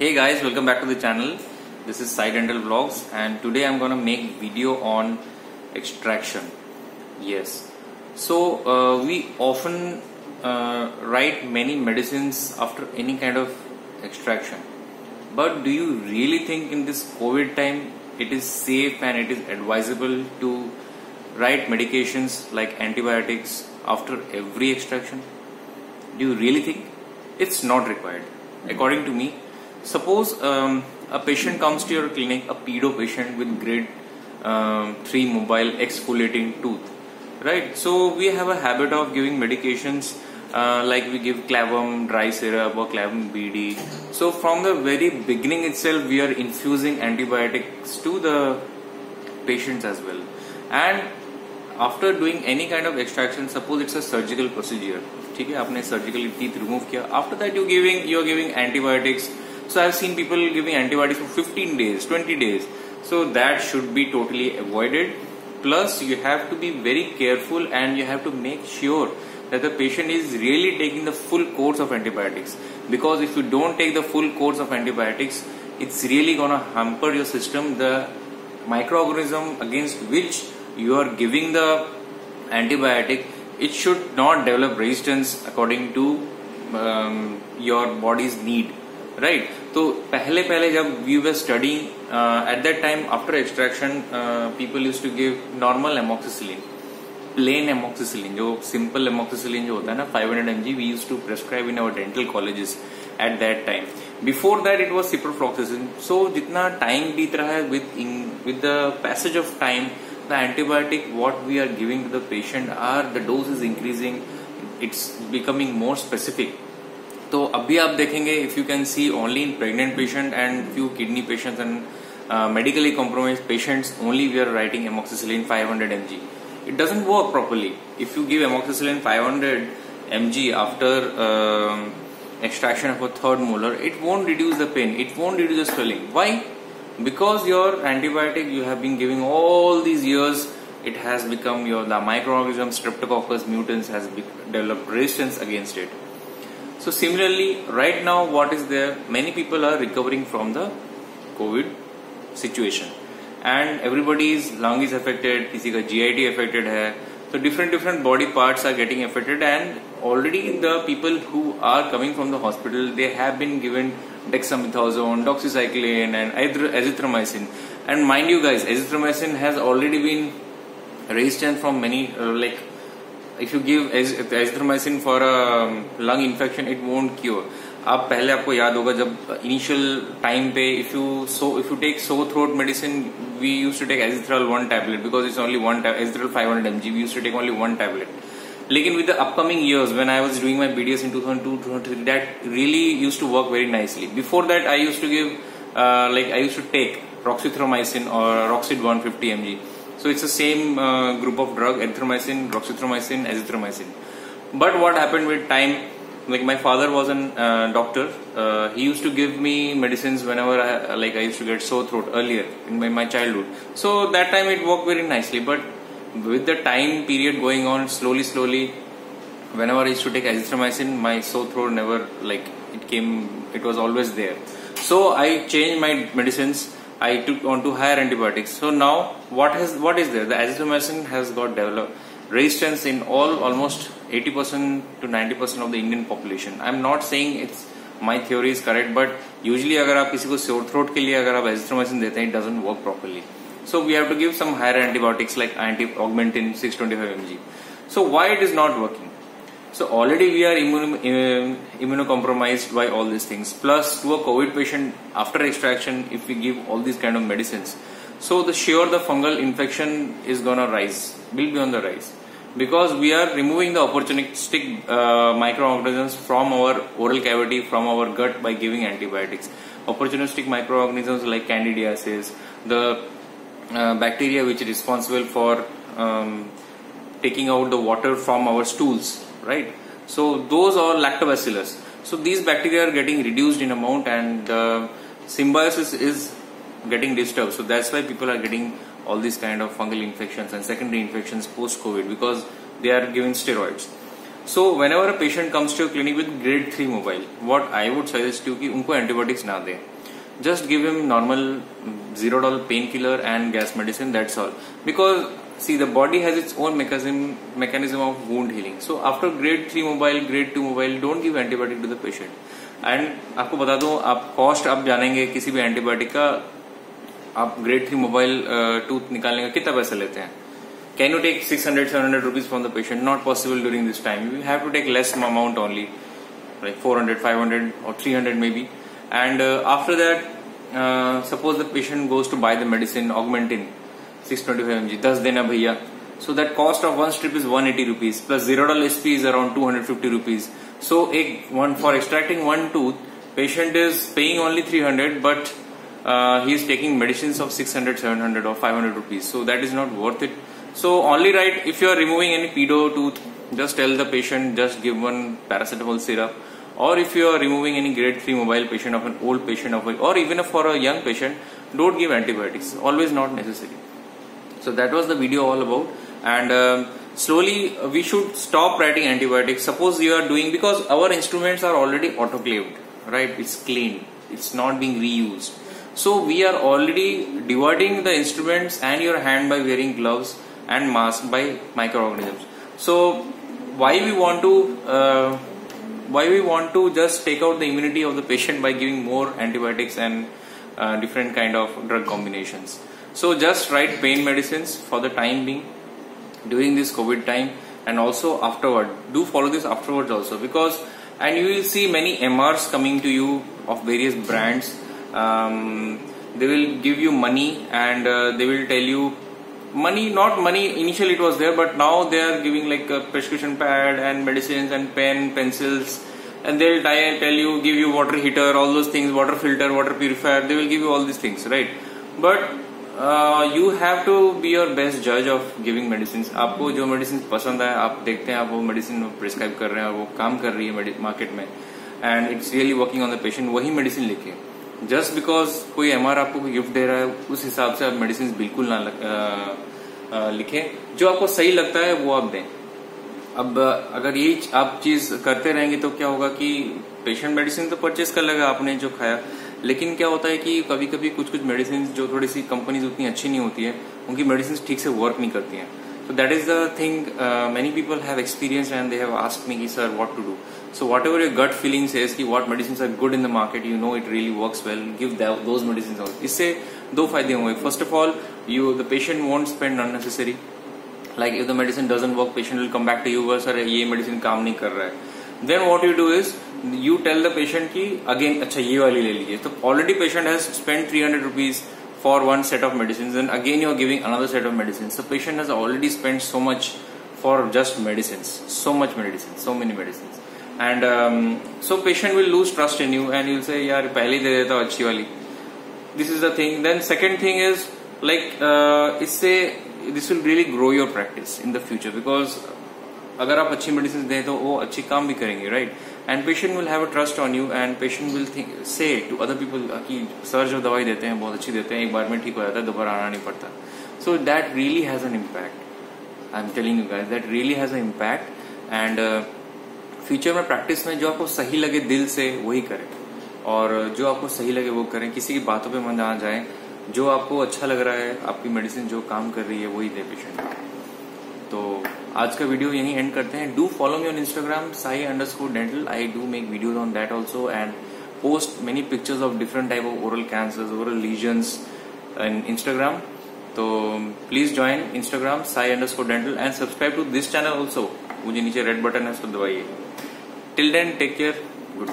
Hey guys, welcome back to the channel. This is Sai Dental Vlogs and today I'm gonna make video on extraction. Yes. So uh, we often uh, write many medicines after any kind of extraction. But do you really think in this COVID time it is safe and it is advisable to write medications like antibiotics after every extraction? Do you really think? It's not required. According to me, suppose um, a patient comes to your clinic, a pedo patient with grade um, 3 mobile exfoliating tooth, right? So we have a habit of giving medications uh, like we give Clavam dry syrup or Clavam BD. So from the very beginning itself, we are infusing antibiotics to the patients as well. And after doing any kind of extraction, suppose it's a surgical procedure, okay? You have surgical teeth remove after that you're giving you are giving antibiotics. So I've seen people giving antibiotics for 15 days, 20 days. So that should be totally avoided. Plus, you have to be very careful and you have to make sure that the patient is really taking the full course of antibiotics. Because if you don't take the full course of antibiotics, it's really going to hamper your system. The microorganism against which you are giving the antibiotic, it should not develop resistance according to um, your body's need, right? तो पहले पहले जब we were studying at that time after extraction people use to give normal amoxicillin plain amoxicillin जो simple amoxicillin जो होता है ना 500 hundred mg we use to prescribe in our dental colleges at that time before that it was ciprofloxacin so जितना time बीत रहा है with with the passage of time the antibiotic what we are giving to the patient are, the dose is increasing, it's becoming more specific. So, अभी आप देखेंगे if you can see only in pregnant patient and few kidney patients and medically compromised patients only we are writing amoxicillin 500 mg. It doesn't work properly. If you give amoxicillin 500 mg after um, extraction of a third molar it won't reduce the pain. It won't reduce the swelling. Why? Because your antibiotic you have been giving all these years it has become your the microorganism streptococcus mutans has developed resistance against it. so similarly, right now what is there? Many people are recovering from the COVID situation and everybody's lung is affected, किसी का GIT affected है. So different different body parts are getting affected and already the people who are coming from the hospital they have been given dexamethasone, doxycycline and azithromycin. And mind you guys, azithromycin has already been resistant from many uh, like if you give azithromycin for lung infection it won't cure आप पहले आपको याद होगा जब initial time पे if you so if you take so throat medicine we use to take Azithral one tablet because it's only one Azithral five hundred mg we use to take only one tablet लेकिन with the upcoming years when I was doing my BDS in two thousand two two thousand that really use to work very nicely before that I use to give like I use to take roxithromycin or roxid 150 mg. So it's the same uh, group of drug, erythromycin, roxithromycin, azithromycin. But what happened with time, like my father was a uh, doctor, uh, he used to give me medicines whenever I, like I used to get sore throat earlier in my, my childhood. So that time it worked very nicely. But with the time period going on slowly, slowly, whenever I used to take azithromycin, my sore throat never like it came. It was always there. So I changed my medicines I took on to higher antibiotics. So now what has what is there? The azithromycin has got developed resistance in all almost 80% to 90% of the Indian population. I'm not saying it's my theory is correct, but usually अगर आप किसी को sore throat के लिए अगर आप azithromycin देते हैं, it doesn't work properly. So we have to give some higher antibiotics like anti-augmentin 625 mg. So why it is not working? So already we are immuno, immunocompromised by all these things. Plus to a COVID patient after extraction, if we give all these kind of medicines, so the sure the fungal infection is gonna rise, will be on the rise. Because we are removing the opportunistic uh, microorganisms from our oral cavity, from our gut by giving antibiotics. Opportunistic microorganisms like candidiasis, the uh, bacteria which is responsible for um, taking out the water from our stools, right? So those are lactobacillus. So these bacteria are getting reduced in amount and the symbiosis is getting disturbed. So that's why people are getting all these kind of fungal infections and secondary infections post COVID because they are given steroids. So whenever a patient comes to your clinic with grade 3 mobile, what I would suggest you is, उनको antibiotics ना दें just give him normal Zerodol painkiller and gas medicine that's all because see, the body has its own mechanism mechanism of wound healing. So, after grade three mobile grade two mobile don't give antibiotic to the patient and आपको बता दूँ, आप cost आप जानेंगे किसी भी antibiotic का, आप ग्रेड थ्री मोबाइल टूथ निकालने का कितना पैसा लेते हैं? Can you take six hundred seven hundred rupees from the patient not possible during this time you have to take less amount only like four hundred five hundred और three hundred may be and after that suppose the patient goes to buy the medicine Augmentin 625 mg 10 dena, भैया। So that cost of one strip is 180 rupees. Plus Zerodol SP is around 250 rupees. So एक one for extracting one tooth, patient is paying only 300 but uh, he is taking medicines of 600 700 or 500 rupees. So that is not worth it. So only right if you are removing any pedo tooth just tell the patient just give one paracetamol syrup. Or if you are removing any grade 3 mobile patient of an old patient of a, or even for a young patient don't give antibiotics. Always not necessary so that was the video all about. And um, slowly uh, we should stop writing antibiotics. Suppose you are doing because our instruments are already autoclaved right? It's clean. It's not being reused. So we are already dividing the instruments and your hand by wearing gloves and mask by microorganisms. So why we want to uh, why we want to just take out the immunity of the patient by giving more antibiotics and uh, different kind of drug combinations so just write pain medicines for the time being during this covid time and also afterward. Do follow this afterwards also because and you will see many MRs coming to you of various brands. Um, they will give you money and uh, they will tell you money not money initially it was there but now they are giving like a prescription pad and medicines and pen pencils and they'll tie and tell you give you water heater all those things water filter water purifier they will give you all these things right? But uh, have to be be best जज of giving medicine आपको जो medicine पसंद है आप देखते हैं आप वो मेडिसिन प्रिस्क्राइब कर रहे हैं वो काम कर रही है मार्केट में. And it's really working on the patient वही मेडिसिन लिखे जस्ट बिकॉज़ कोई एमआर आपको गिफ्ट दे रहा है उस हिसाब से आप मेडिसिन बिल्कुल ना लग, आ, आ, लिखें. जो आपको सही लगता है वो आप दें. अब अगर ये आप चीज़ करते रहेंगे तो क्या होगा कि पेशेंट मेडिसिन तो परचेज कर लेगा आपने जो खाया. लेकिन क्या होता है कि कभी कभी कुछ कुछ मेडिसिन जो थोड़ी सी कंपनीज़ उतनी अच्छी नहीं होती है, उनकी मेडिसिन ठीक से वर्क नहीं करती हैं। तो that is the thing many people have experience and they have ask me की sir what to do so whatever your gut feelings is की what medicine are good in the market you know it really work well give those medicine इससे दो फ़ायदे होंगे। First of all you the patient won't spend unnecessary like if the medicine doesn't work patient will come back to you were ये medicine काम नहीं कर रहा है. Then what you do is you tell the patient कि again अच्छा ये वाली ले लीजिए. तो already patient has spent 300 rupees for one set of medicines and again you are giving another set of medicines the patient has already spent so much for just medicines so much medicine so many medicines and um, so patient will lose trust in you and you'll say yaar pehle de deta achhi wali this is the thing then second thing is like uh, इससे this will really grow your practice in the future because अगर आप अच्छी medicine दें तो वो अच्छी काम भी करेंगे right and patient will have a trust on you and patient will think say to other people कि सर जो दवाई देते हैं, बहुत अच्छी देते हैं, एक बार में ठीक हो जाता है, दोबारा आना नहीं पड़ता। So that really has an impact I am telling you guys that really has impact and future में प्रैक्टिस में जो आपको सही लगे दिल से, वही करें। और जो आपको सही लगे वो करें। किसी की बातों पे मन ना जाए। जो आपको अच्छा लग रहा है, आपकी मेडिसिन जो काम कर रही है, वही दे पेशेंट तो आज का वीडियो यहीं एंड करते हैं. Do follow me on Instagram Sai underscore dental I do make videos on that also and post many pictures of different type of oral cancer oral lesions in Instagram तो please join Instagram Sai underscore dental and subscribe to this channel also मुझे नीचे red button है, उसको दबाइए. Till then take care good